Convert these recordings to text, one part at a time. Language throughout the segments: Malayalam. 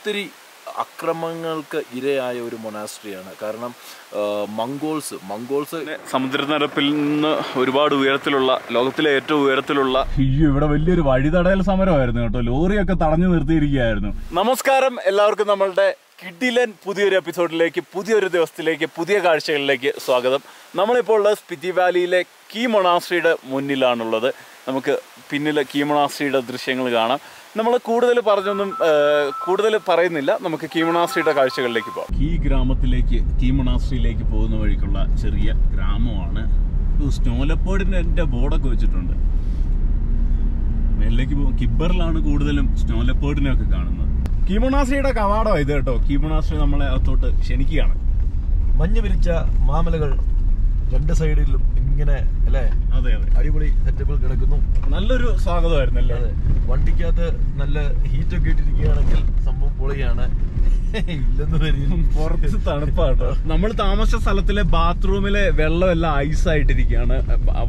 ഒത്തിരി അക്രമങ്ങൾക്ക് ഇരയായ ഒരു മൊനാസ്ട്രിയാണ് കാരണം മംഗോൾസ് മംഗോൾസ് സമുദ്രനിരപ്പിൽ നിന്ന് ഒരുപാട് ഉയരത്തിലുള്ള ലോകത്തിലെ ഏറ്റവും ഉയരത്തിലുള്ള ഇവിടെ വലിയൊരു വഴിതടയൽ സമരമായിരുന്നു കേട്ടോ. ലോറിയൊക്കെ തടഞ്ഞു നിർത്തിയിരിക്കുകയായിരുന്നു. നമസ്കാരം. എല്ലാവർക്കും നമ്മളുടെ കിഡിലൻ പുതിയൊരു എപ്പിസോഡിലേക്ക് പുതിയൊരു ദിവസത്തിലേക്ക് പുതിയ കാഴ്ചകളിലേക്ക് സ്വാഗതം. നമ്മളിപ്പോൾ ഉള്ള സ്പിതി വാലിയിലെ കീ മൊണാസ്ട്രിയുടെ മുന്നിലാണുള്ളത്. നമുക്ക് പിന്നിലെ കീ മൊണാസ്ട്രിയുടെ ദൃശ്യങ്ങൾ കാണാം. നമ്മൾ കൂടുതൽ പറഞ്ഞൊന്നും കൂടുതൽ പറയുന്നില്ല. നമുക്ക് കീമണാശ്രീയുടെ കാഴ്ചകളിലേക്ക് പോകാം ഈ ഗ്രാമത്തിലേക്ക് കീമണാസ്ട്രിയിലേക്ക് പോകുന്ന വഴിക്കുള്ള ചെറിയ ഗ്രാമമാണ്. സ്നോലപ്പോടിന്റെ എന്റെ ബോർഡൊക്കെ വെച്ചിട്ടുണ്ട്. മേലിലേക്ക് പോകും കിബറിലാണ് കൂടുതലും സ്നോലപ്പോഡിനെയൊക്കെ കാണുന്നത്. കീമണാസ്ട്രിയുടെ കവാടം ഇത് കേട്ടോ. കീമണാസ്ട്രി നമ്മളെ അകത്തോട്ട് ക്ഷണിക്കുകയാണ്. മഞ്ഞ് പിരിച്ച മാമലകൾ രണ്ട് സൈഡിലും ഇങ്ങനെ അല്ലേ? അതെ അതെ. അടിപൊളി സെറ്റപ്പിൽ കിടക്കുന്നു. നല്ലൊരു സ്വാഗതമായിരുന്നു അല്ലേ വണ്ടിക്കകത്ത് നല്ല ഹീറ്റ് ഒക്കെ ഇട്ടിരിക്കുകയാണെങ്കിൽ സംഭവം പൊളിയാണ്. ഇല്ലെന്ന് വരും പുറത്ത് തണുപ്പാട്ടോ. നമ്മൾ താമസ സ്ഥലത്തിലെ ബാത്റൂമിലെ വെള്ളം എല്ലാം ഐസ് ആയിട്ടിരിക്കുകയാണ്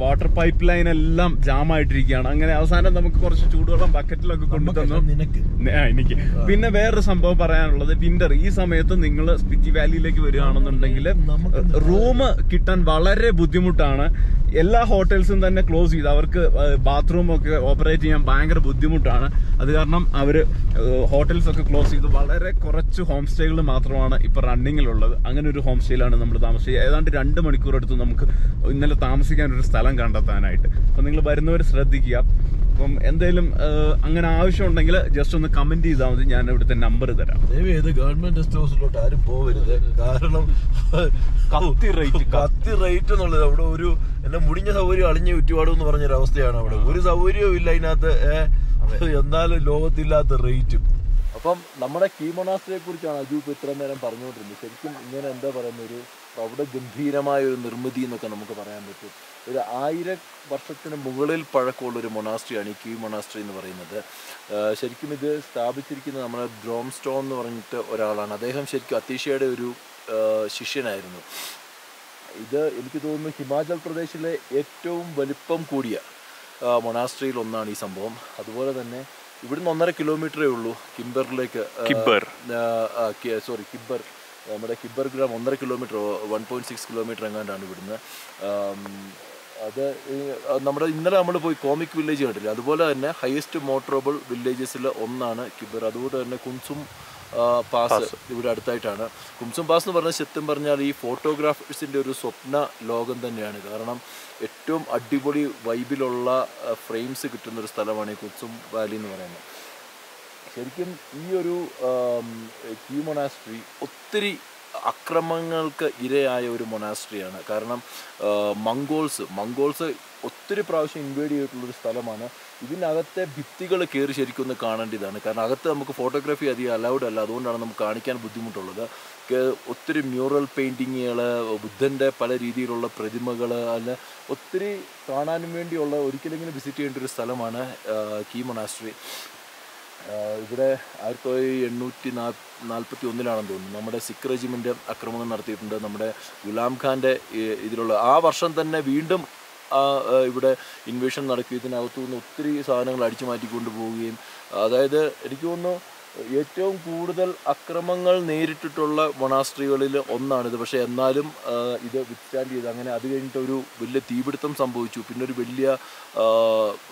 വാട്ടർ പൈപ്പ് ലൈൻ എല്ലാം ജാം ആയിട്ടിരിക്കുകയാണ് അങ്ങനെ അവസാനം നമുക്ക് കുറച്ച് ചൂടുവെള്ളം ബക്കറ്റിലൊക്കെ കൊണ്ടു തന്നു. നിനക്ക്. എനിക്ക്. പിന്നെ വേറൊരു സംഭവം പറയാനുള്ളത് വിന്റർ ഈ സമയത്ത് നിങ്ങൾ സ്പിറ്റി വാലിയിലേക്ക് വരികയാണെന്നുണ്ടെങ്കിൽ റൂം കിട്ടാൻ വളരെ ബുദ്ധിമുട്ടാണ്. എല്ലാ ഹോട്ടൽസും തന്നെ ക്ലോസ് ചെയ്ത് അവർക്ക് ബാത്റൂം ഒക്കെ ഓപ്പറേറ്റ് ചെയ്യാൻ ഭയങ്കര ബുദ്ധിമുട്ടാണ്. അത് കാരണം അവർ ഹോട്ടൽസ് ഒക്കെ ക്ലോസ് ചെയ്ത് വളരെ കുറച്ച് ഹോം സ്റ്റേകൾ മാത്രമാണ് ഇപ്പൊ റണ്ണിങ്ങിലുള്ളത്. അങ്ങനെ ഒരു ഹോം സ്റ്റേയിലാണ് നമ്മൾ താമസിച്ചത്. ഏതാണ്ട് രണ്ട് മണിക്കൂർ എടുത്ത് നമുക്ക് ഇന്നലെ താമസിക്കാൻ ഒരു സ്ഥലം കണ്ടെത്താനായിട്ട്. അപ്പോൾ നിങ്ങൾ വരുന്നവർ ശ്രദ്ധിക്കുക. അപ്പം എന്തെങ്കിലും അങ്ങനെ ആവശ്യമുണ്ടെങ്കിൽ ജസ്റ്റ് ഒന്ന് കമന്റ് ചെയ്താൽ മതി. ഞാൻ ഇവിടുത്തെ നമ്പർ തരാം. ദയവ് ചെയ്ത് ഗവൺമെന്റ് ഗസ്റ്റ് ഹൗസിലോട്ട് ആരും പോവരുത്. കാരണം കത്തി റേറ്റ് കത്തി. റേറ്റ് എന്നുള്ളത് അവിടെ ഒരു എന്നെ മുടിഞ്ഞ സൗകര്യം അളിഞ്ഞു ചുറ്റുപാടും എന്ന് പറഞ്ഞൊരു അവസ്ഥയാണ് അവിടെ. ഒരു സൗകര്യവും ഇല്ല അതിനകത്ത് എന്നാലും ലോകത്തില്ലാത്ത റേറ്റും അപ്പം നമ്മുടെ കീമോണാസ്റ്റിനെ കുറിച്ചാണ് അജൂപ്പ് ഇത്ര നേരം പറഞ്ഞുകൊണ്ടിരുന്നത്. ശരിക്കും ഇങ്ങനെ എന്താ പറയുന്ന ഒരു പ്രൗഢഗംഭീരമായ ഒരു നിർമ്മിതി എന്നൊക്കെ നമുക്ക് പറയാൻ പറ്റും. ഒരു ആയിരം വർഷത്തിന് മുകളിൽ പഴക്കമുള്ള ഒരു മൊണാസ്ട്രിയാണ് ഈ കീ മൊണാസ്ട്രി എന്ന് പറയുന്നത്. ശരിക്കും ഇത് സ്ഥാപിച്ചിരിക്കുന്നത് നമ്മുടെ ബ്രോംസ്റ്റോൺ എന്ന് പറഞ്ഞിട്ട് ഒരാളാണ്. അദ്ദേഹം ശരിക്കും അത്തീഷയുടെ ഒരു ശിഷ്യനായിരുന്നു. ഇത് എനിക്ക് തോന്നുന്നു ഹിമാചൽ പ്രദേശിലെ ഏറ്റവും വലിപ്പം കൂടിയ മൊണാസ്ട്രിയിൽ ഒന്നാണ് ഈ സംഭവം. അതുപോലെ തന്നെ ഇവിടുന്ന് ഒന്നര കിലോമീറ്ററേ ഉള്ളൂ കിംബറിലേക്ക് ആ, കിബ്ബർ. ആ, ആ, കി- സോറി കിബ്ബർ നമ്മുടെ കിബർ ഗ്രാം ഒന്നര kilometre one point six kilometre എങ്ങാണ്ടാണ് ഇവിടുന്ന്. അത് നമ്മുടെ ഇന്നലെ നമ്മൾ പോയി കോമിക് വില്ലേജ് കണ്ടില്ല? അതുപോലെ തന്നെ ഹയസ്റ്റ് മോട്ടറബിൾ വില്ലേജസിൽ ഒന്നാണ് കിബർ. അതുകൊണ്ട് തന്നെ കുൻസും പാസ് ഇവിടെ അടുത്തായിട്ടാണ്. കുംസും പാസ് എന്ന് പറഞ്ഞാൽ സത്യം പറഞ്ഞാൽ ഈ ഫോട്ടോഗ്രാഫേഴ്സിന്റെ ഒരു സ്വപ്ന ലോകം തന്നെയാണ്. കാരണം ഏറ്റവും അടിപൊളി വൈബിലുള്ള ഫ്രെയിംസ് കിട്ടുന്ന ഒരു സ്ഥലമാണ് ഈ കുംസും വാലി എന്ന് പറയുന്നത്. ശരിക്കും ഈ ഒരു ക്യൂ മൊണാസ്ട്രി ഒത്തിരി അക്രമങ്ങൾക്ക് ഇരയായ ഒരു മൊനാസ്ട്രിയാണ് കാരണം മംഗോൾസ് മംഗോൾസ് ഒത്തിരി പ്രാവശ്യം ഇൻവേഡ് ചെയ്തിട്ടുള്ളൊരു സ്ഥലമാണ്. ഇതിനകത്തെ ഭിത്തികൾ കയറി ശരിക്കും ഒന്ന് കാണേണ്ടതാണ്. കാരണം അകത്ത് നമുക്ക് ഫോട്ടോഗ്രാഫി അധികം അലൗഡ് അല്ല. അതുകൊണ്ടാണ് നമുക്ക് കാണിക്കാൻ ബുദ്ധിമുട്ടുള്ളത്. ഒത്തിരി മ്യൂറൽ പെയിന്റിങ്ങുകൾ ബുദ്ധന്റെ പല രീതിയിലുള്ള പ്രതിമകൾ അല്ല ഒത്തിരി കാണാനും വേണ്ടിയുള്ള ഒരിക്കലെങ്കിലും വിസിറ്റ് ചെയ്യേണ്ട ഒരു സ്ഥലമാണ് കീ മൊണാസ്ട്രി ഇവിടെ ആയിരത്തി തൊള്ളായിരത്തി എണ്ണൂറ്റി നാൽപ്പത്തി ഒന്നിലാണെന്ന് തോന്നുന്നു. നമ്മുടെ സിഖ് റെജിമെന്റ് ആക്രമണം നടത്തിയിട്ടുണ്ട്. നമ്മുടെ ഗുലാം ഖാന്റെ ഇതിലുള്ള ആ വർഷം തന്നെ വീണ്ടും ഇവിടെ ഇൻവേഷൻ നടക്കുകയും ഇതിനകത്തു നിന്ന് ഒത്തിരി സാധനങ്ങൾ അടിച്ചു മാറ്റിക്കൊണ്ട് പോവുകയും അതായത് എനിക്ക് തോന്നുന്നു ഏറ്റവും കൂടുതൽ അക്രമങ്ങൾ നേരിട്ടിട്ടുള്ള മൊണാസ്ട്രികളിൽ ഒന്നാണിത്. പക്ഷേ എന്നാലും ഇത് വിത്ത്സ്റ്റാൻഡ് ചെയ്ത് അങ്ങനെ അത് കഴിഞ്ഞിട്ട് ഒരു വലിയ തീപിടുത്തം സംഭവിച്ചു. പിന്നെ ഒരു വലിയ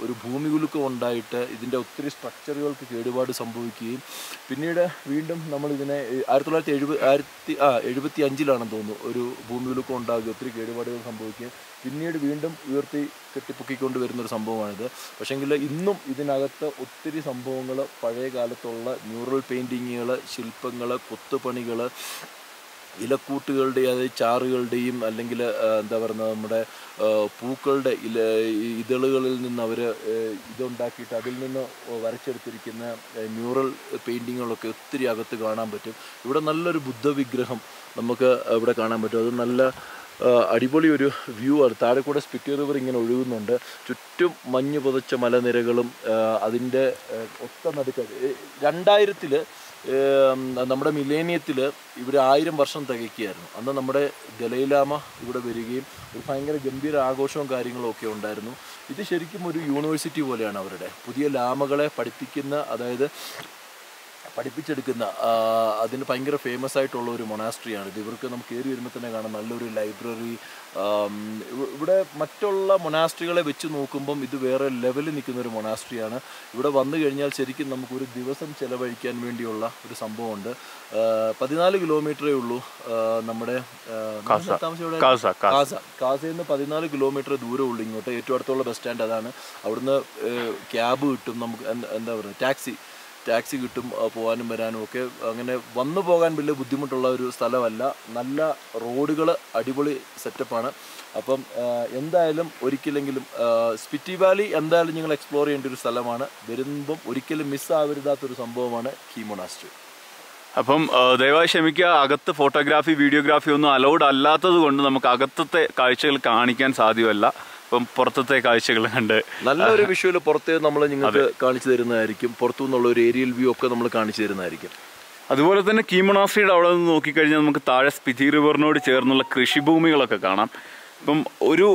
ഒരു ഭൂമി കുലുക്കം ഉണ്ടായിട്ട് ഇതിന്റെ ഒത്തിരി സ്ട്രക്ചറുകൾക്ക് കേടുപാട് സംഭവിക്കുകയും. പിന്നീട് വീണ്ടും നമ്മൾ ഇതിനെ ആയിരത്തി തൊള്ളായിരത്തി എഴുപത് ആയിരത്തി ആ എഴുപത്തി അഞ്ചിലാണെന്ന് തോന്നുന്നു ഒരു ഭൂമി കുലുക്കം ഉണ്ടാകുക ഒത്തിരി കേടുപാടുകൾ സംഭവിക്കുകയും. പിന്നീട് വീണ്ടും ഉയർത്തി കെട്ടിപ്പൊക്കിക്കൊണ്ട് വരുന്നൊരു സംഭവമാണിത്. പക്ഷേങ്കിൽ ഇന്നും ഇതിനകത്ത് ഒത്തിരി സംഭവങ്ങൾ പഴയ കാലത്തുള്ള മ്യൂറൽ പെയിന്റിങ്ങുകൾ ശില്പങ്ങൾ കൊത്തുപണികൾ ഇലക്കൂട്ടുകളുടെ അതായത് ചാറുകളുടെയും അല്ലെങ്കിൽ എന്താ പറയുന്നത് നമ്മുടെ പൂക്കളുടെ ഇല ഇതളുകളിൽ നിന്ന് അവർ ഇതുണ്ടാക്കിയിട്ട് അതിൽ നിന്ന് വരച്ചെടുത്തിരിക്കുന്ന മ്യൂറൽ പെയിന്റിങ്ങുകളൊക്കെ ഒത്തിരി അകത്ത് കാണാൻ പറ്റും. ഇവിടെ നല്ലൊരു ബുദ്ധവിഗ്രഹം നമുക്ക് ഇവിടെ കാണാൻ പറ്റും. അത് നല്ല അടിപൊളി ഒരു വ്യൂ ആണ്. താഴെ കൂടെ സ്പിറ്റി റിവർ ഇങ്ങനെ ഒഴുകുന്നുണ്ട്. ചുറ്റും മഞ്ഞ് പുതച്ച മലനിരകളും അതിന്റെ ഒത്ത നടുക്ക് രണ്ടായിരത്തിൽ നമ്മുടെ മിലേനിയത്തിൽ ഇവർ ആയിരം വർഷം തികയ്ക്കുകയായിരുന്നു. അന്ന് നമ്മുടെ ദലൈലാമ ഇവിടെ വരികയും ഒരു ഭയങ്കര ഗംഭീര ആഘോഷവും കാര്യങ്ങളും ഒക്കെ ഉണ്ടായിരുന്നു. ഇത് ശരിക്കും ഒരു യൂണിവേഴ്സിറ്റി പോലെയാണ് അവരുടെ. പുതിയ ലാമകളെ പഠിപ്പിക്കുന്ന അതായത് പഠിപ്പിച്ചെടുക്കുന്ന അതിന് ഭയങ്കര ഫേമസ് ആയിട്ടുള്ള ഒരു മൊണാസ്ട്രിയാണ് ഇത് ഇവർക്ക് നമുക്ക് കയറി വരുമ്പോൾ തന്നെ കാണാം നല്ലൊരു ലൈബ്രറി ഇവിടെ മറ്റുള്ള മൊണാസ്ട്രികളെ വെച്ച് നോക്കുമ്പം ഇത് വേറെ ലെവലിൽ നിൽക്കുന്ന ഒരു മൊണാസ്ട്രിയാണ് ഇവിടെ വന്നു കഴിഞ്ഞാൽ ശരിക്കും നമുക്കൊരു ദിവസം ചിലവഴിക്കാൻ വേണ്ടിയുള്ള ഒരു സംഭവമുണ്ട്. പതിനാല് കിലോമീറ്ററേ ഉള്ളൂ നമ്മുടെ? കാസ, കാസ. കാസ. കാസയിൽ നിന്ന് പതിനാല് കിലോമീറ്റർ ദൂരം ഉള്ളൂ ഇങ്ങോട്ട്. ഏറ്റവും അടുത്തുള്ള ബസ് സ്റ്റാൻഡ് അതാണ്. അവിടുന്ന് ക്യാബ് കിട്ടും നമുക്ക് എന്താ- എന്താ പറയുക ടാക്സി ടാക്സി കിട്ടും പോകാനും വരാനും ഒക്കെ. അങ്ങനെ വന്നു പോകാൻ വലിയ ബുദ്ധിമുട്ടുള്ള ഒരു സ്ഥലമല്ല. നല്ല റോഡുകൾ അടിപൊളി സെറ്റപ്പാണ് അപ്പം എന്തായാലും ഒരിക്കലെങ്കിലും സ്പിറ്റി വാലി എന്തായാലും നിങ്ങൾ എക്സ്പ്ലോർ ചെയ്യേണ്ട ഒരു സ്ഥലമാണ്. വരുമ്പം ഒരിക്കലും മിസ്സാവരുതാത്തൊരു സംഭവമാണ് കീമോണാസ്റ്റ് അപ്പം ദയവായി ക്ഷമിക്കുക. അകത്ത് ഫോട്ടോഗ്രാഫി വീഡിയോഗ്രാഫി ഒന്നും അലൗഡ് അല്ലാത്തത് കൊണ്ട് നമുക്ക് അകത്തത്തെ കാഴ്ചകൾ കാണിക്കാൻ സാധ്യമല്ല. അപ്പം പുറത്തത്തെ കാഴ്ചകൾ കണ്ട്. നല്ലൊരു വിഷ്വൽ പുറത്തെ നമ്മൾ നിങ്ങൾക്ക് കാണിച്ചു തരുന്നതായിരിക്കും. പുറത്തു നിന്നുള്ള ഒരു ഏരിയൽ വ്യൂ ഒക്കെ നമ്മൾ കാണിച്ചു തരുന്നതായിരിക്കും. അതുപോലെ തന്നെ കീമണാസിയുടെ അവിടെ നിന്ന് നോക്കിക്കഴിഞ്ഞാൽ നമുക്ക് താഴെ സ്പിതി റിവറിനോട് ചേർന്നുള്ള കൃഷിഭൂമികളൊക്കെ കാണാം. ഇപ്പം ഒരു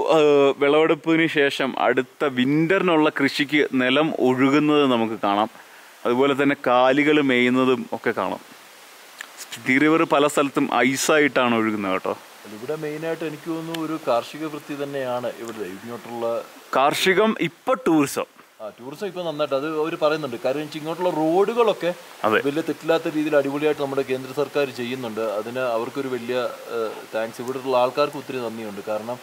വിളവെടുപ്പിന് ശേഷം അടുത്ത വിന്ററിനുള്ള കൃഷിക്ക് നിലം ഒഴുകുന്നത് നമുക്ക് കാണാം. അതുപോലെ തന്നെ കാലികൾ മേയുന്നതും ഒക്കെ കാണാം. സ്പിതി റിവർ പല സ്ഥലത്തും ഐസായിട്ടാണ് ഒഴുകുന്നത് കേട്ടോ. ഇവിടെ മെയിനായിട്ട് എനിക്ക് തോന്നുന്നു ഒരു കാർഷിക വൃത്തി തന്നെയാണ് ഇവിടെ ഇങ്ങോട്ടുള്ള കാർഷികം ഇപ്പൊ ടൂറിസം ടൂറിസം ഇപ്പൊ നന്നായിട്ട് അത് അവർ പറയുന്നുണ്ട്. കാര്യം ഇങ്ങോട്ടുള്ള റോഡുകളൊക്കെ വലിയ തെറ്റില്ലാത്ത രീതിയിൽ അടിപൊളിയായിട്ട് നമ്മുടെ കേന്ദ്ര സർക്കാർ ചെയ്യുന്നുണ്ട്. അതിന് അവർക്കൊരു വലിയ താങ്ക്സ് ഇവിടെയുള്ള ആൾക്കാർക്ക് ഒത്തിരി നന്ദിയുണ്ട്. കാരണം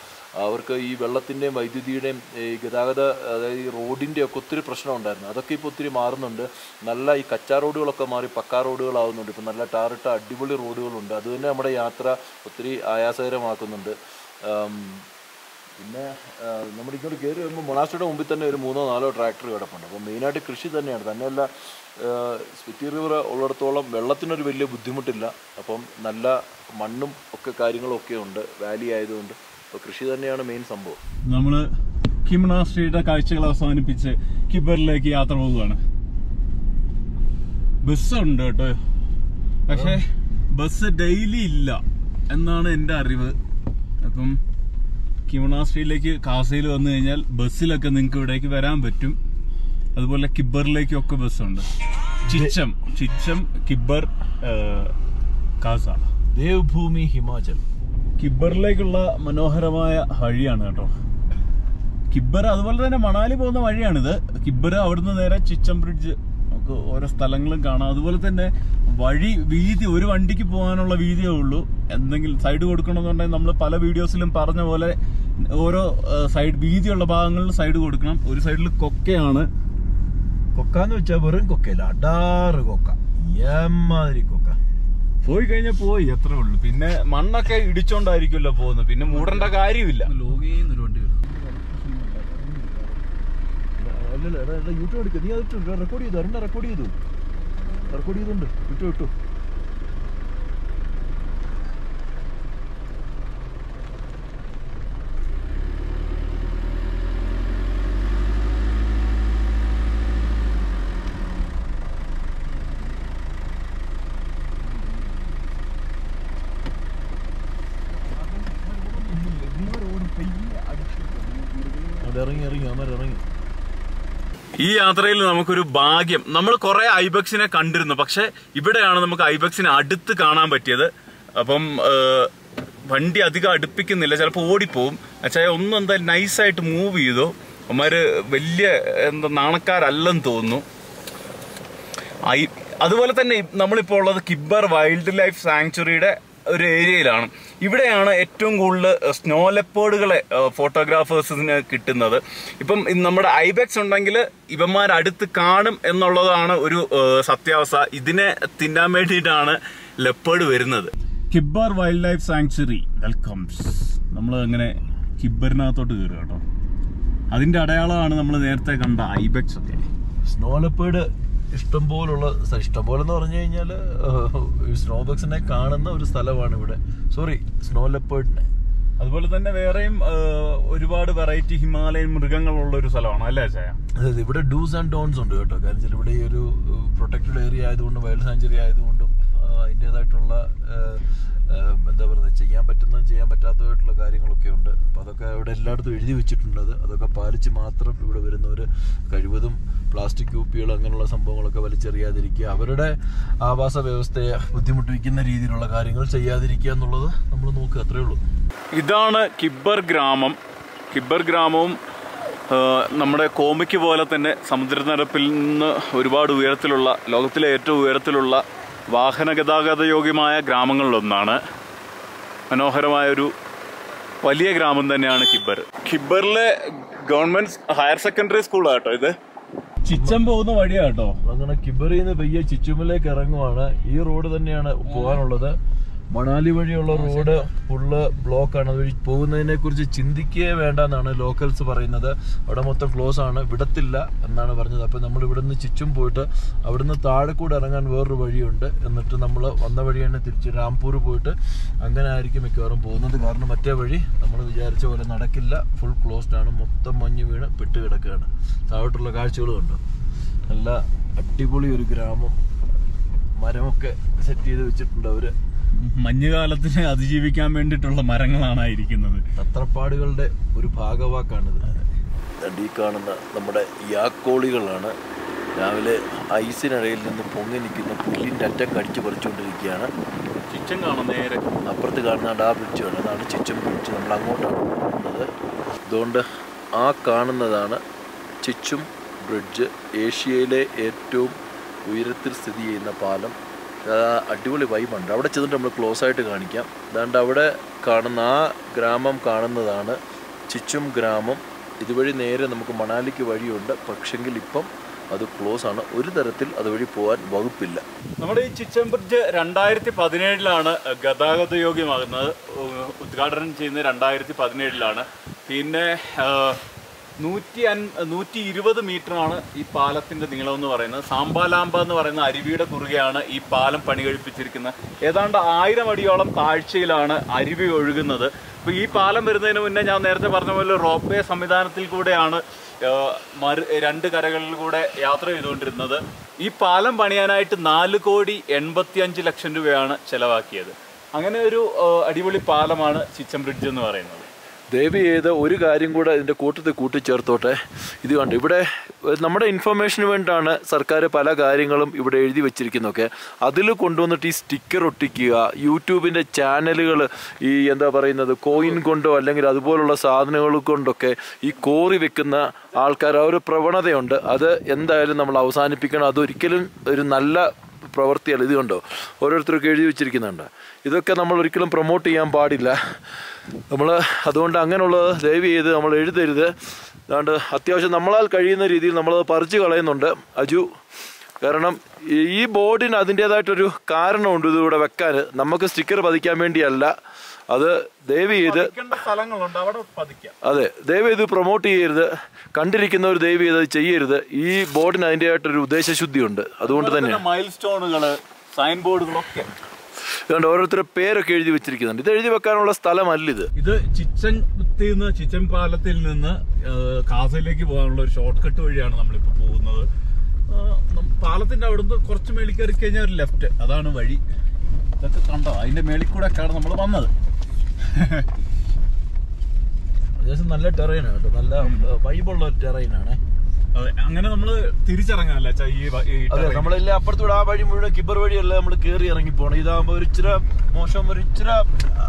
അവർക്ക് ഈ വെള്ളത്തിന്റെയും വൈദ്യുതിയുടെയും ഈ ഗതാഗത അതായത് ഈ റോഡിന്റെ ഒക്കെ ഒത്തിരി പ്രശ്നം ഉണ്ടായിരുന്നു. അതൊക്കെ ഇപ്പോൾ ഒത്തിരി മാറുന്നുണ്ട്. നല്ല ഈ കച്ചാ റോഡുകളൊക്കെ മാറി പക്കാ റോഡുകളാവുന്നുണ്ട്. ഇപ്പം നല്ല ടാറിട്ട അടിപൊളി റോഡുകളുണ്ട്. അതുതന്നെ നമ്മുടെ യാത്ര ഒത്തിരി ആയാസകരമാക്കുന്നുണ്ട്. പിന്നെ നമ്മുടെ ഇങ്ങോട്ട് കയറി വരുമ്പോൾ മൊണാസ്റ്റിയുടെ മുമ്പിൽ തന്നെ ഒരു മൂന്നോ നാലോ ട്രാക്ടർ കിടപ്പുണ്ട് അപ്പോൾ മെയിനായിട്ട് കൃഷി തന്നെയാണ്. തന്നെയല്ല സ്പിറ്റി റിവർ ഉള്ളിടത്തോളം വെള്ളത്തിനൊരു വലിയ ബുദ്ധിമുട്ടില്ല. അപ്പം നല്ല മണ്ണും ഒക്കെ കാര്യങ്ങളും ഒക്കെ ഉണ്ട് വാലി ആയതുകൊണ്ട്. അപ്പോൾ കൃഷി തന്നെയാണ് മെയിൻ സംഭവം. നമ്മൾ കിമണാസ്ട്രിയുടെ കാഴ്ചകൾ അവസാനിപ്പിച്ച് കിബറിലേക്ക് യാത്ര പോവുകയാണ്. ബസ് ഉണ്ട് കേട്ടോ. പക്ഷേ ബസ് ഡെയിലി ഇല്ല എന്നാണ് എന്റെ അറിവ്. അപ്പം കിമണാസ്ട്രിയിലേക്ക് കാസയിൽ വന്നു കഴിഞ്ഞാൽ ബസ്സിലൊക്കെ നിങ്ങൾക്ക് ഇവിടേക്ക് വരാൻ പറ്റും. അതുപോലെ കിബറിലേക്കും ഒക്കെ ബസ്സുണ്ട്. ചിച്ചം ചിച്ചം കിബർ കാസ. ദേവ്ഭൂമി ഹിമാചൽ. കിബറിലേക്കുള്ള മനോഹരമായ വഴിയാണ് കേട്ടോ. കിബർ അതുപോലെ തന്നെ മണാലി പോകുന്ന വഴിയാണിത്. കിബർ അവിടുന്ന് നേരെ ചിച്ചം ബ്രിഡ്ജ് നമുക്ക് ഓരോ സ്ഥലങ്ങളും കാണാം. അതുപോലെ തന്നെ വഴി വീതി ഒരു വണ്ടിക്ക് പോകാനുള്ള വീതിയേ ഉള്ളൂ. എന്തെങ്കിലും സൈഡ് കൊടുക്കണമെന്നുണ്ടെങ്കിൽ നമ്മൾ പല വീഡിയോസിലും പറഞ്ഞ പോലെ ഓരോ സൈഡ് വീതിയുള്ള ഭാഗങ്ങളിൽ സൈഡ് കൊടുക്കണം. ഒരു സൈഡിൽ കൊക്കയാണ്. കൊക്ക എന്ന് വെച്ചാൽ വെറും കൊക്കയില്ല അടാറ് കൊക്ക. എമ്മാതിരി കൊക്ക. പോയി കഴിഞ്ഞാൽ പോയി എത്ര ഉള്ളു. പിന്നെ മണ്ണൊക്കെ ഇടിച്ചോണ്ടായിരിക്കുമല്ലോ പോകുന്നത്. പിന്നെ മൂടേണ്ട കാര്യമില്ല. ലോകേന്നൊരു വണ്ടി വരുന്നു. അല്ലല്ല യൂട്യൂബ് എടുക്കുക നീ അത് റെക്കോർഡ് ചെയ്തു അരുണ റെക്കോർഡ് ചെയ്തു റെക്കോർഡ് ചെയ്തുണ്ട് വിട്ടു വിട്ടു അവിടെ ഇറങ്ങി ഇറങ്ങി അമർ ഇറങ്ങി ഈ യാത്രയിൽ നമുക്കൊരു ഭാഗ്യം. നമ്മൾ കുറെ ഐബക്സിനെ കണ്ടിരുന്നു. പക്ഷെ ഇവിടെയാണ് നമുക്ക് ഐബക്സിനെ അടുത്ത് കാണാൻ പറ്റിയത്. അപ്പം വണ്ടി അധികം അടുപ്പിക്കുന്നില്ല. ചിലപ്പോൾ ഓടിപ്പോവും. അച്ഛായ ഒന്നും എന്തായാലും നൈസായിട്ട് മൂവ് ചെയ്തു. അമ്മമാര് വലിയ എന്താ നാണക്കാരല്ലെന്ന് തോന്നുന്നു. ഐ അതുപോലെ തന്നെ നമ്മളിപ്പോൾ ഉള്ളത് കിബ്ബർ വൈൽഡ് ലൈഫ് സാങ്ച്വറിയുടെ ഒരു ഏരിയയിലാണ്. ഇവിടെയാണ് ഏറ്റവും കൂടുതൽ സ്നോ ലെപ്പേർഡുകളെ ഫോട്ടോഗ്രാഫേഴ്സിന് കിട്ടുന്നത്. ഇപ്പം നമ്മുടെ ഐബെക്സ് ഉണ്ടെങ്കിൽ ഇവന്മാർ അടുത്ത് കാണും എന്നുള്ളതാണ് ഒരു സത്യാവസ്ഥ. ഇതിനെ തിന്നാൻ വേണ്ടിയിട്ടാണ് ലെപ്പേർഡ് വരുന്നത്. Kibber wildlife sanctuary welcomes. നമ്മൾ അങ്ങനെ കിബ്ബറിനകത്തോട്ട് കയറുക കേട്ടോ. അതിന്റെ അടയാളമാണ് നമ്മൾ നേരത്തെ കണ്ട ഐബെക്സ് ഒക്കെ. സ്നോ ലെപ്പേർഡ് ഇഷ്ടം പോലുള്ള ഇഷ്ടം പോലെ എന്ന് പറഞ്ഞു കഴിഞ്ഞാൽ സ്നോ സ്നോബക്സിനെ കാണുന്ന ഒരു സ്ഥലമാണ് ഇവിടെ. സോറി സ്നോ ലെപ്പേർഡിനെ. അതുപോലെ തന്നെ വേറെയും ഒരുപാട് വെറൈറ്റി ഹിമാലയൻ മൃഗങ്ങളുള്ള ഒരു സ്ഥലമാണ് അല്ലേ ചായ അതായത് ഇവിടെ ഡൂസ് ആൻഡ് ഡോൺസ് ഉണ്ട് കേട്ടോ. കാരണം വെച്ചാൽ ഇവിടെ ഈ ഒരു പ്രൊട്ടക്റ്റഡ് ഏരിയ ആയതുകൊണ്ടും വൈൽഡ് സാഞ്ചുറി ആയതുകൊണ്ടും അതിന്റേതായിട്ടുള്ള എന്താ പറയുന്നത് ചെയ്യാൻ പറ്റുന്നതും ചെയ്യാൻ പറ്റാത്തതായിട്ടുള്ള കാര്യങ്ങളൊക്കെ ഉണ്ട് അതൊക്കെ ഇവിടെ എല്ലായിടത്തും എഴുതി വെച്ചിട്ടുണ്ട് അത് അതൊക്കെ പാലിച്ച് മാത്രം ഇവിടെ വരുന്നവർ കഴിവതും പ്ലാസ്റ്റിക് കുപ്പികൾ അങ്ങനെയുള്ള സംഭവങ്ങളൊക്കെ വലിച്ചെറിയാതിരിക്കുക അവരുടെ ആവാസ വ്യവസ്ഥയെ ബുദ്ധിമുട്ടിക്കുന്ന രീതിയിലുള്ള കാര്യങ്ങൾ ചെയ്യാതിരിക്കുക എന്നുള്ളത് നമ്മൾ നോക്കുക. അത്രേ ഉള്ളൂ. ഇതാണ് കിബ്ബർ ഗ്രാമം. കിബ്ബർ ഗ്രാമവും നമ്മുടെ കോമിക്ക് പോലെ തന്നെ സമുദ്രനിരപ്പിൽ നിന്ന് ഒരുപാട് ഉയരത്തിലുള്ള ലോകത്തിലെ ഏറ്റവും ഉയരത്തിലുള്ള വാഹന ഗതാഗത യോഗ്യമായ ഗ്രാമങ്ങളിലൊന്നാണ്. മനോഹരമായൊരു വലിയ ഗ്രാമം തന്നെയാണ് കിബ്ബർ കിബ്ബറിലെ ഗവൺമെന്റ് ഹയർ സെക്കൻഡറി സ്കൂളാണ് കേട്ടോ ഇത്? ചിച്ചം പോകുന്ന വഴിയാട്ടോ. അങ്ങനെ ഖിബറിന്ന് പയ്യെ ചിച്ചുമിലേക്ക് ഇറങ്ങുവാണ് ഈ റോഡ് തന്നെയാണ് പോകാനുള്ളത്. മണാലി വഴിയുള്ള റോഡ് ഫുള്ള് ബ്ലോക്കാണ്. അതുവഴി പോകുന്നതിനെ കുറിച്ച് ചിന്തിക്കുകയേ വേണ്ട എന്നാണ് ലോക്കൽസ് പറയുന്നത്. അവിടെ മൊത്തം ക്ലോസ് ആണ്. വിടത്തില്ല എന്നാണ് പറഞ്ഞത്. അപ്പോൾ നമ്മൾ ഇവിടെ നിന്ന് ചുറ്റും പോയിട്ട് അവിടുന്ന് താഴെ കൂടെ ഇറങ്ങാൻ വേറൊരു വഴിയുണ്ട്. എന്നിട്ട് നമ്മൾ വന്ന വഴി തന്നെ തിരിച്ച് രാംപൂർ പോയിട്ട് അങ്ങനെ ആയിരിക്കും മിക്കവാറും പോകുന്നത്. കാരണം മറ്റേ വഴി നമ്മൾ വിചാരിച്ച പോലെ നടക്കില്ല. ഫുൾ ക്ലോസ്ഡ് ആണ്. മൊത്തം മഞ്ഞ് വീണ് പെട്ട് കിടക്കുകയാണ്. താഴോട്ടുള്ള കാഴ്ചകളും ഉണ്ട് നല്ല അടിപൊളി ഒരു ഗ്രാമം. മരമൊക്കെ സെറ്റ് ചെയ്ത് വെച്ചിട്ടുണ്ട് അവർ. മഞ്ഞുകാലത്തിന് അതിജീവിക്കാൻ വേണ്ടിയിട്ടുള്ള മരങ്ങളാണ് ഇരിക്കുന്നത് തത്രപ്പാടുകളുടെ ഒരു ഭാഗവാക്കാണിത്. ഈ കാണുന്ന നമ്മുടെ യാക്കോളികളാണ് രാവിലെ ഐസിനിടയിൽ നിന്ന് പൊങ്ങി നിൽക്കുന്ന പുല്ലിന്റെ അറ്റം കടിച്ചു പറിച്ചുകൊണ്ടിരിക്കുകയാണ്. ചിച്ചം കാണാം നേരെ. അപ്പുറത്ത് കാണുന്ന ആ ബ്രിഡ്ജ് ആണ് അതാണ് ചിച്ചും ബ്രിഡ്ജ് നമ്മൾ അങ്ങോട്ടാണ് പോകുന്നത്. അതുകൊണ്ട് ആ കാണുന്നതാണ് ചിച്ചും ബ്രിഡ്ജ്. ഏഷ്യയിലെ ഏറ്റവും ഉയരത്തിൽ സ്ഥിതി ചെയ്യുന്ന പാലം. അടിപൊളി വൈബുണ്ട് അവിടെ ചെന്നിട്ട് നമ്മൾ ക്ലോസ് ആയിട്ട് കാണിക്കാം. അതുകൊണ്ട് അവിടെ കാണുന്ന ആ ഗ്രാമം കാണുന്നതാണ് ചിച്ചും ഗ്രാമം. ഇതുവഴി നേരെ നമുക്ക് മണാലിക്ക് വഴിയുണ്ട്. പക്ഷെങ്കിൽ ഇപ്പം അത് ക്ലോസ് ആണ്. ഒരു തരത്തിൽ അതുവഴി പോകാൻ വകുപ്പില്ല. നമ്മുടെ ഈ ചിച്ചം ബ്രിഡ്ജ് രണ്ടായിരത്തി പതിനേഴിലാണ് ഗതാഗത യോഗ്യമാകുന്നത് ഉദ്ഘാടനം ചെയ്യുന്നത് രണ്ടായിരത്തി പതിനേഴിലാണ് പിന്നെ നൂറ്റി അൻ നൂറ്റി ഇരുപത് മീറ്ററാണ് ഈ പാലത്തിന്റെ നീളം എന്ന് പറയുന്നത്. സാമ്പാലാമ്പ എന്ന് പറയുന്ന അരുവിയുടെ കുറുകെയാണ് ഈ പാലം പണി കഴിപ്പിച്ചിരിക്കുന്നത് ഏതാണ്ട് ആയിരം അടിയോളം താഴ്ചയിലാണ് അരുവി ഒഴുകുന്നത്. അപ്പോൾ ഈ പാലം വരുന്നതിന് മുന്നേ ഞാൻ നേരത്തെ പറഞ്ഞ പോലെ റോപ്പ് വേ സംവിധാനത്തിൽ കൂടെയാണ് മറു രണ്ട് കരകളിൽ കൂടെ യാത്ര ചെയ്തുകൊണ്ടിരുന്നത്. ഈ പാലം പണിയാനായിട്ട് നാല് കോടി എൺപത്തി അഞ്ച് ലക്ഷം രൂപയാണ് ചിലവാക്കിയത്. അങ്ങനെ ഒരു അടിപൊളി പാലമാണ് ചിച്ചം ബ്രിഡ്ജ് എന്ന് പറയുന്നത്. ദയവ് ചെയ്ത് ഒരു കാര്യം കൂടെ ഇതിന്റെ കൂട്ടത്തിൽ കൂട്ടിച്ചേർത്തോട്ടെ. ഇത് കണ്ട് ഇവിടെ നമ്മുടെ ഇൻഫർമേഷന് വേണ്ടിയിട്ടാണ് സർക്കാർ പല കാര്യങ്ങളും ഇവിടെ എഴുതി വെച്ചിരിക്കുന്നതൊക്കെ. അതിൽ കൊണ്ടുവന്നിട്ട് ഈ സ്റ്റിക്കർ ഒട്ടിക്കുക യൂട്യൂബിന്റെ ചാനലുകൾ ഈ എന്താ പറയുന്നത് കോയിൻ കൊണ്ടോ അല്ലെങ്കിൽ അതുപോലുള്ള സാധനങ്ങൾ കൊണ്ടൊക്കെ ഈ കോറി വെക്കുന്ന ആൾക്കാർ ആ ഒരു പ്രവണതയുണ്ട്. അത് എന്തായാലും നമ്മൾ അവസാനിപ്പിക്കണം. അതൊരിക്കലും ഒരു നല്ല പ്രവൃത്തിയല്ല ഇത് കണ്ടോ ഓരോരുത്തർക്ക് എഴുതി വെച്ചിരിക്കുന്നുണ്ട്. ഇതൊക്കെ നമ്മൾ ഒരിക്കലും പ്രൊമോട്ട് ചെയ്യാൻ പാടില്ല. നമ്മൾ അതുകൊണ്ട് അങ്ങനെയുള്ളത് ദയവ് ചെയ്ത് നമ്മൾ എഴുതരുത്. അതുകൊണ്ട് അത്യാവശ്യം നമ്മളാൽ കഴിയുന്ന രീതിയിൽ നമ്മളത് പറിച്ചു കളയുന്നുണ്ട്. അജു കാരണം ഈ ബോർഡിന് അതിന്റേതായിട്ടൊരു കാരണമുണ്ട് ഇതിവിടെ വെക്കാൻ. നമുക്ക് സ്റ്റിക്കർ പതിക്കാൻ വേണ്ടിയല്ല. അത് ദയവ് ചെയ്ത് അതെ ദയവ് ഇത് പ്രൊമോട്ട് ചെയ്യരുത്. കണ്ടിരിക്കുന്നവർ ദയവ് ചെയ്ത് ചെയ്യരുത്. ഈ ബോർഡിന് അതിന്റെതായിട്ടൊരു ഉദ്ദേശശുദ്ധിയുണ്ട്. അതുകൊണ്ട് തന്നെ മൈൽ സ്റ്റോണുകൾ സൈൻ ബോർഡുകളൊക്കെ അതുകൊണ്ട് ഓരോരുത്തരുടെ പേരൊക്കെ എഴുതി വെച്ചിരിക്കുന്നുണ്ട്. ഇത് എഴുതി വെക്കാനുള്ള സ്ഥലമല്ല ഇത്. ഇത് ചിച്ചൻ നിന്ന് ചിച്ചൻ പാലത്തിൽ നിന്ന് കാസയിലേക്ക് പോകാനുള്ള ഒരു ഷോർട്ട് കട്ട് വഴിയാണ് നമ്മളിപ്പോൾ പോകുന്നത്. പാലത്തിന്റെ അവിടെ പാലത്തിന്റെ അവിടുന്ന് കുറച്ച് മേളിൽ കയറി കഴിഞ്ഞാൽ ഒരു ലെഫ്റ്റ് അതാണ് വഴി. ഇതൊക്കെ കണ്ടോ? അതിന്റെ മേളിൽ കൂടെ ഒക്കെയാണ് നമ്മൾ വന്നത്. അത്യാവശ്യം നല്ല ടെറൈനാണ് കേട്ടോ. നല്ല വൈബുള്ള ഒരു ടെറൈനാണ് അങ്ങനെ നമ്മൾ തിരിച്ചിറങ്ങാനല്ല അതെ. നമ്മളെല്ലാം അപ്പുറത്തൂടെ ആ വഴി മുഴുവൻ കിബർ വഴിയല്ല നമ്മൾ കയറി ഇറങ്ങി പോകണം ഇതാകുമ്പോൾ ഒരു ഇച്ചിരി മോശം ഒരു ഇച്ചിരി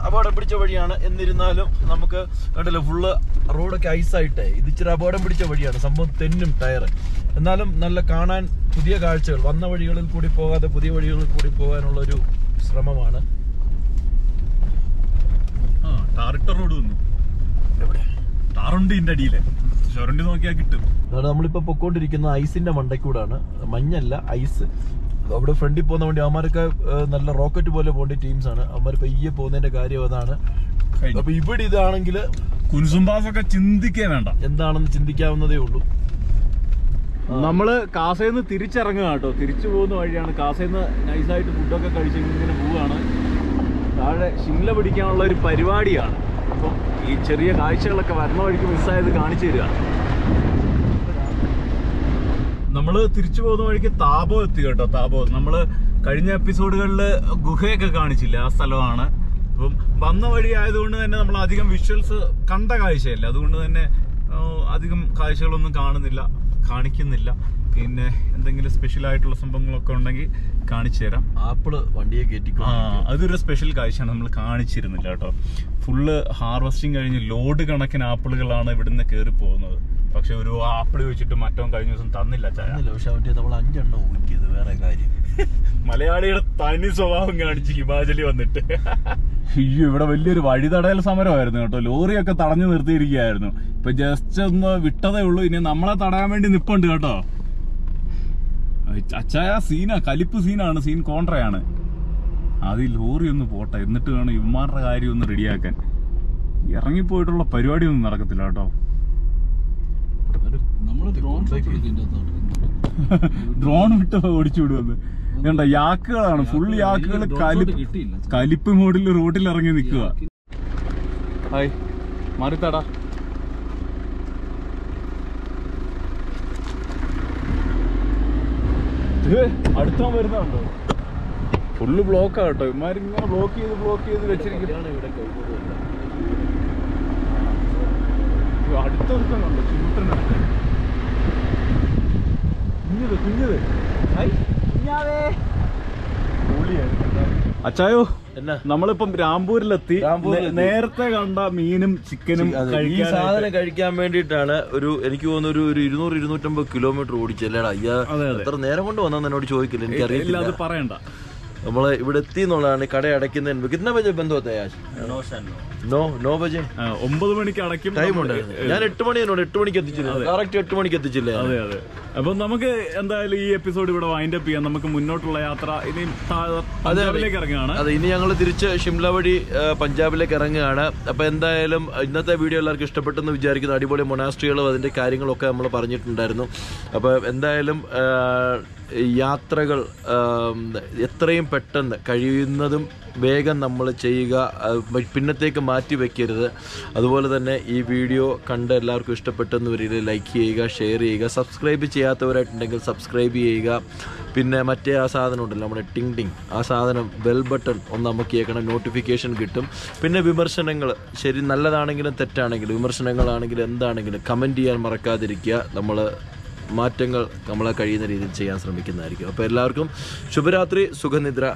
അപകടം പിടിച്ച വഴിയാണ്. എന്നിരുന്നാലും നമുക്ക് കണ്ടല്ലോ ഫുള്ള് റോഡൊക്കെ ഐസായിട്ട് ഇത് ഇച്ചിരി അപകടം പിടിച്ച വഴിയാണ്. സംഭവം തെന്നും ടയർ എന്നാലും നല്ല കാണാൻ പുതിയ കാഴ്ചകൾ. വന്ന വഴികളിൽ കൂടി പോകാതെ പുതിയ വഴികളിൽ കൂടി പോകാനുള്ള ഒരു ശ്രമമാണ്. ടാറിട്ട റോഡ് വന്നു ടാറുണ്ട് ഇതിന്റെ അടിയിൽ. ചുരണ്ടി നോക്കിയാൽ കിട്ടും. അതാണ് നമ്മളിപ്പോ പൊക്കോണ്ടിരിക്കുന്ന ഐസിന്റെ മണ്ടയ്ക്കൂടാണ്. മഞ്ഞല്ല ഐസ്. അവിടെ ഫ്രണ്ടിൽ പോകുന്ന വണ്ടി അവന്മാരൊക്കെ നല്ല റോക്കറ്റ് പോലെ പോകേണ്ട ടീംസ് ആണ്. അവന്മാർ പയ്യെ പോകുന്നതിന്റെ കാര്യം അതാണ്. അപ്പൊ ഇവിടെ ഇതാണെങ്കിൽ കുൻസുംബാസൊക്കെ ചിന്തിക്കേ വേണ്ട. എന്താണെന്ന് ചിന്തിക്കാവുന്നതേ ഉള്ളൂ. നമ്മൾ കാസയിൽ തിരിച്ചിറങ്ങുക കേട്ടോ. തിരിച്ചു പോകുന്ന വഴിയാണ്. കാസയിൽ നിന്ന് നൈസായിട്ട് ഫുഡൊക്കെ കഴിച്ചിങ്ങനെ പോവുകയാണ്. താഴെ ഷിംല പിടിക്കാനുള്ള ഒരു പരിപാടിയാണ്. അപ്പം ഈ ചെറിയ കാഴ്ചകളൊക്കെ വരണ വഴിക്ക് മിസ്സായത് കാണിച്ചു തരിക. നമ്മൾ തിരിച്ചു പോകുന്ന വഴിക്ക് താപോ എത്തി കേട്ടോ താപോ. നമ്മൾ കഴിഞ്ഞ എപ്പിസോഡുകളിൽ ഗുഹയൊക്കെ കാണിച്ചില്ല ആ സ്ഥലമാണ്. അപ്പം വന്ന വഴി ആയതുകൊണ്ട് തന്നെ നമ്മൾ അധികം വിഷ്വൽസ് കണ്ട കാഴ്ചയല്ല. അതുകൊണ്ട് തന്നെ അധികം കാഴ്ചകളൊന്നും കാണുന്നില്ല. കാണിക്കുന്നില്ല. പിന്നെ എന്തെങ്കിലും സ്പെഷ്യൽ ആയിട്ടുള്ള സംഭവങ്ങളൊക്കെ ഉണ്ടെങ്കിൽ കാണിച്ചു തരാം. ആപ്പിൾ വണ്ടിയെ കയറ്റി ആ അതൊരു സ്പെഷ്യൽ കാഴ്ചയാണ്. നമ്മൾ കാണിച്ചിരുന്നില്ല കേട്ടോ. ഫുള്ള് ഹാർവെസ്റ്റിംഗ് കഴിഞ്ഞ് ലോഡ് കണക്കിന് ആപ്പിളുകളാണ് ഇവിടുന്ന് കയറി പോകുന്നത്. പക്ഷെ ഒരു ആപ്പിൾ വെച്ചിട്ട് മറ്റോ കഴിഞ്ഞ ദിവസം തന്നില്ല ചായ. പക്ഷെ നമ്മൾ അഞ്ചെണ്ണം ഊറ്റിയത് വേറെ കാര്യം. മലയാളിയുടെ തനി സ്വഭാവം കാണിച്ച് ഹിമാചലി വന്നിട്ട്. അയ്യോ ഇവിടെ വലിയൊരു വഴിതടയൽ സമരമായിരുന്നു കേട്ടോ. ലോറിയൊക്കെ തടഞ്ഞു നിർത്തിയിരിക്കുകയായിരുന്നു. ഇപ്പൊ ജസ്റ്റ് ഒന്ന് വിട്ടതേ ഉള്ളൂ. ഇനി നമ്മളെ തടയാൻ വേണ്ടി നിപ്പുണ്ട് കേട്ടോ. അച്ചായ സീനാ കലിപ്പ് സീനാണ്. സീൻ കോൺട്രയാണ്. അത് ഈ ലോറി ഒന്ന് പോട്ടെ. എന്നിട്ട് വേണം ഇവന്മാരുടെ കാര്യം ഒന്ന് റെഡിയാക്കാൻ ഇറങ്ങിപ്പോയിട്ടുള്ള പരിപാടി ഒന്നും നടക്കത്തില്ല കേട്ടോ. ഡ്രോൺ വിട്ട് ഓടിച്ചു വിടുവന്ന്. കണ്ട യാക്കുകളാണ്. ഫുൾ യാക്കുകൾ കലിപ്പ് കലിപ്പ് മോഡിൽ റോഡിൽ ഇറങ്ങി നിൽക്കുക. ഹായ്. മാറിത്താടാ. അടുത്താൻ വരുന്നുണ്ടോ ഫുള്ള് ബ്ലോക്കാ കേട്ടോ. ഇമാരിങ്ങനെ ബ്ലോക്ക് ചെയ്ത് ബ്ലോക്ക് ചെയ്ത് വെച്ചിരിക്കും. അടുത്തൊരുത്തനുണ്ട് ചുമട്ടനടുത്ത് കുഞ്ഞത് കുഞ്ഞത്. കുഞ്ഞാവേ. അച്ചായോ നമ്മളിപ്പം രാംപൂരിലെത്തി. നേരത്തെ കണ്ട മീനും ചിക്കനും ഈ സാധനം കഴിക്കാൻ വേണ്ടിയിട്ടാണ് ഒരു എനിക്ക് തോന്നുന്ന ഒരു ഇരുന്നൂറ് ഇരുന്നൂറ്റമ്പത് കിലോമീറ്റർ ഓടിച്ചല്ലേടാ അയ്യാ എത്ര നേരം കൊണ്ട് വന്നാന്ന് എന്നോട് ചോദിക്കില്ല എനിക്ക് അറിയില്ല അത് പറയണ്ട. നമ്മൾ ഇവിടെ എത്തി എന്നുള്ളതാണ് കട അടയ്ക്കുന്നതിന് കിട്ടുന്ന ബജെ ബന്ധത്തെ നോ നോ. ബജെ ഒമ്പത് മണിക്ക് അടയ്ക്കും. ടൈം ഞാൻ എട്ട് മണി എന്നോട് എട്ട് മണിക്ക് എത്തിച്ചില്ല? കറക്റ്റ് എട്ട് മണിക്ക് എത്തിച്ചില്ലേ? അപ്പൊ നമുക്ക് എന്തായാലും ഈ എപ്പിസോഡ് ഇവിടെ വൈൻഡ് അപ്പ് ചെയ്യാം. നമുക്ക് മുന്നോട്ടുള്ള യാത്ര ഇനി പഞ്ചാബിലേക്ക് ഇറങ്ങുകയാണ്. അതെ ഇനി ഞങ്ങൾ തിരിച്ച് ഷിംല വഴി പഞ്ചാബിലേക്ക് ഇറങ്ങുകയാണ്. അപ്പൊ എന്തായാലും ഇന്നത്തെ വീഡിയോ എല്ലാവർക്കും ഇഷ്ടപ്പെട്ടെന്ന് വിചാരിക്കുന്നു. അടിപൊളി മൊണാസ്ട്രികളും അതിന്റെ കാര്യങ്ങളൊക്കെ നമ്മൾ പറഞ്ഞിട്ടുണ്ടായിരുന്നു. അപ്പൊ എന്തായാലും യാത്രകൾ എത്രയും പെട്ടെന്ന് കഴിയുന്നതും വേഗം നമ്മൾ ചെയ്യുക പിന്നത്തേക്ക് മാറ്റി വയ്ക്കരുത് അതുപോലെ തന്നെ ഈ വീഡിയോ കണ്ട് എല്ലാവർക്കും ഇഷ്ടപ്പെട്ടെന്ന് വരിക ലൈക്ക് ചെയ്യുക ഷെയർ ചെയ്യുക സബ്സ്ക്രൈബ് ചെയ്യാത്തവരായിട്ടുണ്ടെങ്കിൽ സബ്സ്ക്രൈബ് ചെയ്യുക. പിന്നെ മറ്റേ ആ സാധനം ഉണ്ടല്ലോ നമ്മുടെ ടിങ് ടിങ്. ആ സാധനം ബെൽ ബട്ടൺ ഒന്ന് നമുക്ക് കേൾക്കണം നോട്ടിഫിക്കേഷൻ കിട്ടും. പിന്നെ വിമർശനങ്ങൾ ശരി നല്ലതാണെങ്കിലും തെറ്റാണെങ്കിലും വിമർശനങ്ങളാണെങ്കിലും എന്താണെങ്കിലും കമന്റ് ചെയ്യാൻ മറക്കാതിരിക്കുക. നമ്മൾ മാറ്റങ്ങൾ നമ്മളെ കഴിയുന്ന രീതിയിൽ ചെയ്യാൻ ശ്രമിക്കുന്നതായിരിക്കും. അപ്പോൾ എല്ലാവർക്കും ശുഭരാത്രി സുഖനിദ്ര.